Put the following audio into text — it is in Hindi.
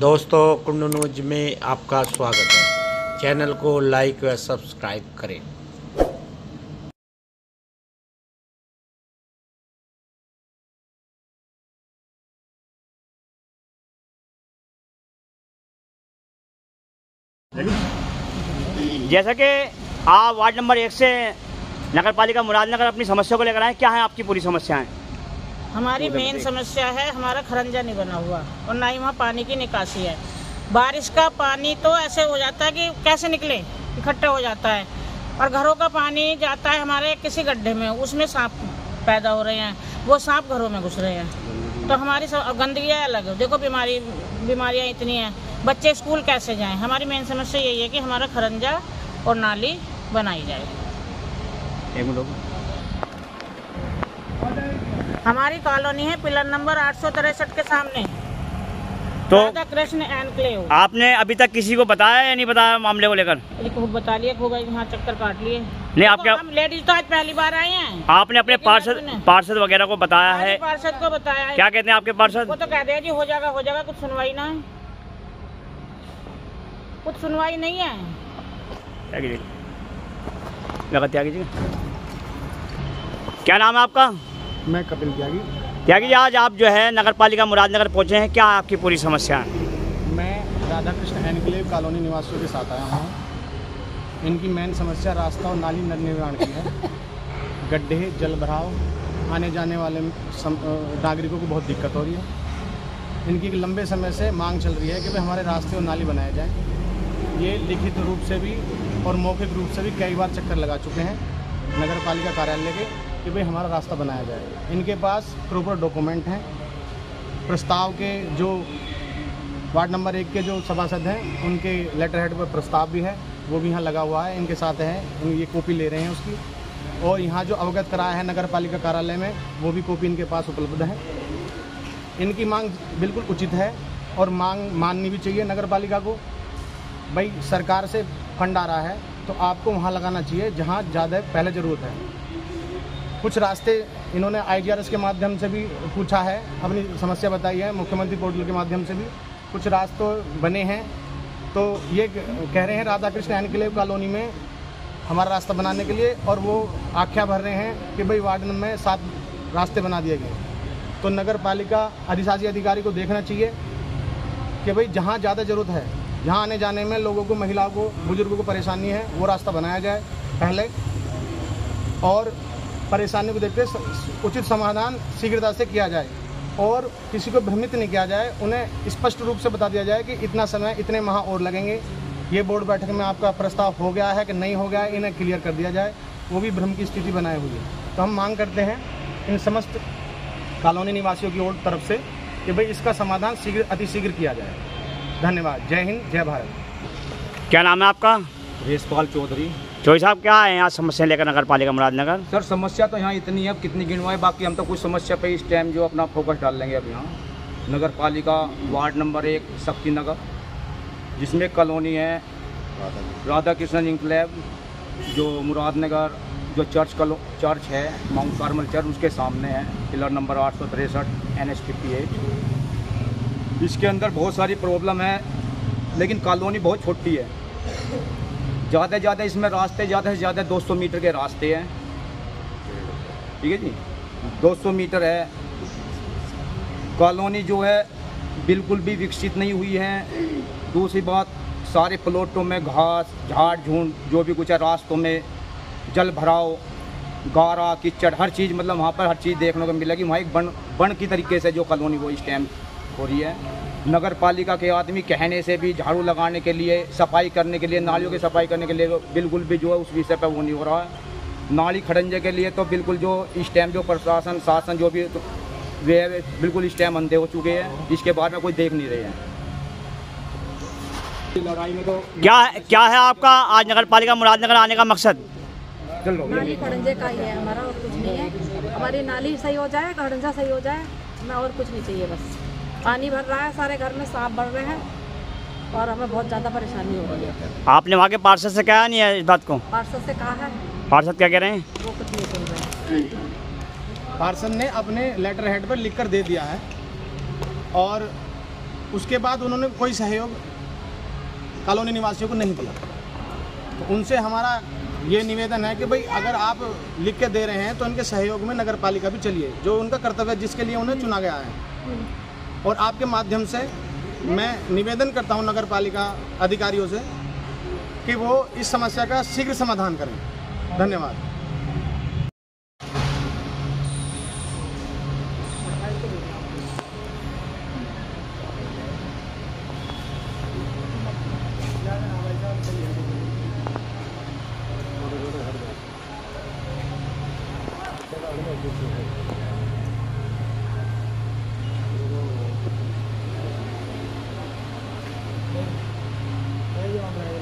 दोस्तों कुंड न्यूज़ में आपका स्वागत है। चैनल को लाइक व सब्सक्राइब करें। जैसा कि आप वार्ड नंबर एक से नगर पालिका मुरादनगर अपनी समस्या को लेकर आए क्या है आपकी पूरी समस्याएँ? हमारी मेन समस्या है हमारा खरंजा नहीं बना हुआ और ना ही वहाँ पानी की निकासी है। बारिश का पानी तो ऐसे हो जाता है कि कैसे निकले? इकट्ठा हो जाता है। और घरों का पानी जाता है हमारे किसी गड्ढे में उसमें सांप पैदा हो रहे हैं वो सांप घरों में घुस रहे हैं। तो हमारी सब गंदगी अलग। है देखो बीमारी बीमारियाँ इतनी हैं। बच्चे स्कूल कैसे जाएँ? हमारी मेन समस्या यही है कि हमारा खरंजा और नाली बनाई जाए। हमारी कॉलोनी है पिलर नंबर आठ के सामने। तो कृष्ण एनक्लेव आपने अभी तक किसी को बताया या नहीं बताया मामले को लेकर? बता लिया खूब यहाँ चक्कर काट लिए। नहीं आपके हम लेडीज़ तो आज पहली बार आए हैं। आपने अपने पार्षद पार्षद वगैरह को बताया है। पार्षद को बताया है। क्या कहते हैं आपके वो पार्षद तो कहते हैं जी हो जाएगा हो जाएगा कुछ सुनवाई ना है। कुछ सुनवाई नहीं है। क्या नाम है आपका? मैं कपिल त्यागी। त्यागी आज आप जो है नगर पालिका मुरादनगर पहुँचे हैं। क्या आपकी पूरी समस्या है? मैं राधा कृष्ण एनक्लेव कॉलोनी निवासियों के साथ आया हूँ। इनकी मेन समस्या रास्ता और नाली निर्माण की है। गड्ढे जल भराव आने जाने वाले नागरिकों को बहुत दिक्कत हो रही है। इनकी लंबे समय से मांग चल रही है कि भाई हमारे रास्ते और नाली बनाए जाएँ। ये लिखित रूप से भी और मौखिक रूप से भी कई बार चक्कर लगा चुके हैं नगर पालिका कार्यालय के। कि भाई हमारा रास्ता बनाया जाए। इनके पास प्रॉपर डॉक्यूमेंट हैं। प्रस्ताव के जो वार्ड नंबर एक के जो सभासद हैं, उनके लेटर हेड पर प्रस्ताव भी है। वो भी यहाँ लगा हुआ है। इनके साथ है। ये कॉपी ले रहे हैं उसकी। और यहाँ जो अवगत कराया है नगर पालिका कार्यालय में, वो भी कॉपी इनके पास उपलब्ध है। इनकी मांग बिल्कुल उचित है और मांग माननी भी चाहिए नगर पालिका को। भाई सरकार से फंड आ रहा है तो आपको वहाँ लगाना चाहिए जहाँ ज़्यादा पहले ज़रूरत है। कुछ रास्ते इन्होंने आईजीआरएस के माध्यम से भी पूछा है। अपनी समस्या बताई है, मुख्यमंत्री पोर्टल के माध्यम से भी कुछ रास्ते बने हैं। तो ये कह रहे हैं राधा कृष्ण एनक्लेव कॉलोनी में हमारा रास्ता बनाने के लिए और वो आख्या भर रहे हैं कि भाई वार्ड में सात रास्ते बना दिए गए। तो नगर पालिका अधिशासी अधिकारी को देखना चाहिए कि भाई जहाँ ज़्यादा ज़रूरत है, जहाँ आने जाने में लोगों को, महिलाओं को, बुज़ुर्गों को परेशानी है, वो रास्ता बनाया जाए पहले। और परेशानी को देखते उचित समाधान शीघ्रता से किया जाए और किसी को भ्रमित नहीं किया जाए। उन्हें स्पष्ट रूप से बता दिया जाए कि इतना समय इतने माह और लगेंगे। ये बोर्ड बैठक में आपका प्रस्ताव हो गया है कि नहीं हो गया है इन्हें क्लियर कर दिया जाए। वो भी भ्रम की स्थिति बनाए हुई है। तो हम मांग करते हैं इन समस्त कॉलोनी निवासियों की ओर तरफ़ से कि भाई इसका समाधान शीघ्र अतिशीघ्र किया जाए। धन्यवाद। जय हिंद जय भारत। क्या नाम है आपका? रेशपाल चौधरी। चौधरी साहब, क्या है यहाँ समस्या लेकर नगर पालिका मुरादनगर? सर, समस्या तो यहाँ इतनी है, अब कितनी गिनवाए बाकी हम तो कुछ समस्या पे इस टाइम जो अपना फोकस डाल लेंगे अब यहाँ नगर पालिका वार्ड नंबर एक, शक्ति नगर, जिसमें कॉलोनी है राधा कृष्ण इंक्लेव, जो मुरादनगर, जो चर्च कलो, चर्च है, माउंट कार्मल चर्च, उसके सामने है, पिलर नंबर आठ सौ तिरसठ एन इसके अंदर बहुत सारी प्रॉब्लम है, लेकिन कॉलोनी बहुत छोटी है। ज़्यादा से ज़्यादा इसमें रास्ते ज़्यादा से ज़्यादा 200 मीटर के रास्ते हैं। ठीक है जी? 200 मीटर है। कॉलोनी जो है, बिल्कुल भी विकसित नहीं हुई है। दूसरी बात, सारे प्लॉटों में घास, झाड़, झूंड, जो भी कुछ है, रास्तों में जल भराव, गारा, कीचड़, हर चीज़ मतलब वहाँ पर हर चीज़ देखने को मिलेगी। वहाँ एक बन बन की तरीके से जो कॉलोनी वो इस टाइम हो रही है। नगर पालिका के आदमी कहने से भी झाड़ू लगाने के लिए सफ़ाई करने के लिए नालियों की सफ़ाई करने के लिए बिल्कुल भी जो है उस विषय पर वो नहीं हो रहा है। नाली खड़ंजे के लिए तो बिल्कुल जो इस टाइम जो प्रशासन शासन जो भी तो वे है, बिल्कुल इस टाइम अंधे हो चुके हैं। इसके बारे में कोई देख नहीं रहे हैं। लड़ाई में तो क्या क्या है आपका आज नगर पालिका मुरादनगर आने का मकसद? चल नाली खड़ंजे का ही है हमारा और कुछ नहीं है। हमारी नाली सही हो जाए खड़ंजा सही हो जाए हमें और कुछ नहीं चाहिए बस। पानी भर रहा है सारे घर में सांप बढ़ रहे हैं और हमें बहुत ज़्यादा परेशानी हो रही है। आपने वहाँ के पार्षद से कहा नहीं है इस बात को? पार्षद से कहा है। पार्षद क्या कह रहे हैं? वो कुछ नहीं सुन रहे। हैं पार्सन ने अपने लेटर हेड पर लिख कर दे दिया है और उसके बाद उन्होंने कोई सहयोग कॉलोनी निवासियों को नहीं दिया। तो उनसे हमारा ये निवेदन है कि भाई अगर आप लिख के दे रहे हैं तो उनके सहयोग में नगर पालिका भी चलिए जो उनका कर्तव्य है जिसके लिए उन्हें चुना गया है। और आपके माध्यम से मैं निवेदन करता हूँ नगर पालिका अधिकारियों से कि वो इस समस्या का शीघ्र समाधान करें धन्यवाद Thank you. 用了。